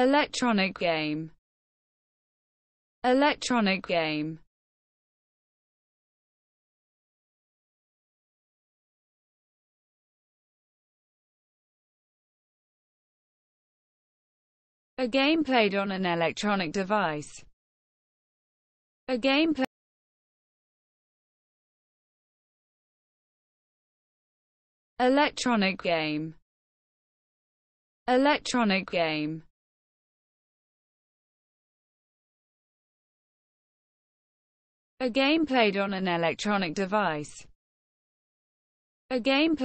electronic game, electronic game, a game played on an electronic device, a game played electronic game, electronic game. A game played on an electronic device. A game